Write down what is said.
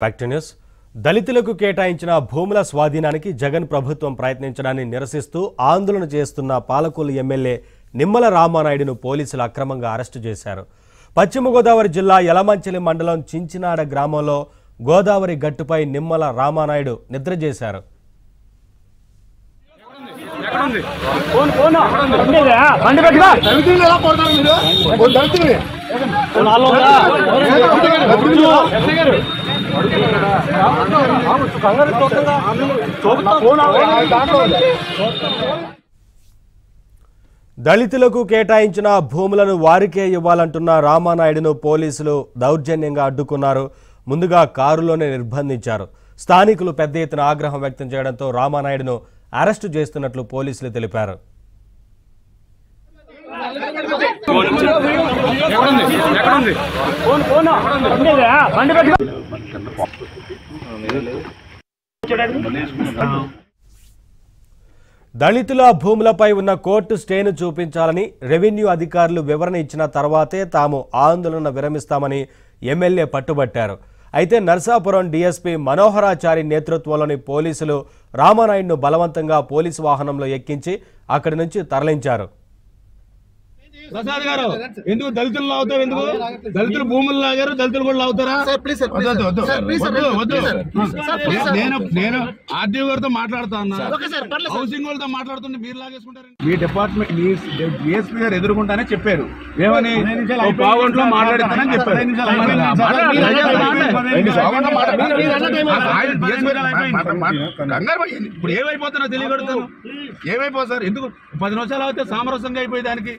Back to news దళితులకు కేటాయించిన భూముల స్వాధీనానికి జగన్ ప్రభుత్వం ప్రయత్నించడాన్ని నిరసిస్తూ ఆందోళన చేస్తున్న పాలకొల్లు ఎమ్మెల్యే నిమ్మల రామానాయుడును పోలీసులు అక్రమంగా అరెస్టు చేశారు. పశ్చిమ గోదావరి జిల్లా యలమంచిలి మండలం చించినాడ గ్రామంలో గోదావరి గట్టుపై నిమ్మల రామానాయుడు నిద్ర చేశారు. దళితులకు కేటాయించిన భూములను వారికే ఇవ్వాలంటున్న రామానాయుడును పోలీసులు దౌర్జన్యంగా అడ్డుకున్నారు. ముందుగా కారులోనే నిర్బంధించారు. స్థానికులు పెద్ద ఎత్తున ఆగ్రహం వ్యక్తం చేయడంతో రామానాయుడును అరెస్టు చేస్తున్నట్లు పోలీసులు తెలిపారు. దళితుల భూములపై ఉన్న కోర్టు స్టేను చూపించాలని రెవెన్యూ అధికారులు వివరణ ఇచ్చిన తర్వాతే తాము ఆందోళన విరమిస్తామని ఎమ్మెల్యే పట్టుబట్టారు. అయితే నర్సాపురం డీఎస్పీ మనోహరాచారి నేతృత్వంలోని పోలీసులు రామానాయుడును బలవంతంగా పోలీసు వాహనంలో ఎక్కించి అక్కడి నుంచి తరలించారు. ప్రసాద్ గారు ఎందుకు దళితులు లాగుతారు ఎందుకు దళితులు భూములు లాగారు దళితులు కూడా లాగుతారా నేను నేను ఆర్డీఓ గారితో మాట్లాడుతా ఉన్నా హౌసింగ్ వాళ్ళతో మాట్లాడుతుంటే మీరు లాగేసుకుంటారు మీ డిపార్ట్మెంట్ మీ డిఎస్పీ గారు ఎదుర్కొంటానే చెప్పారు ఏమని ఓ పావుగంటలో మాట్లాడుతానని చెప్పారు ఇప్పుడు ఏమైపోతున్నా తెలియగలుగుతాను ఏమైపోతారు ఎందుకు పది నిమిషాలు అయితే సామరస్యంగా అయిపోయి దానికి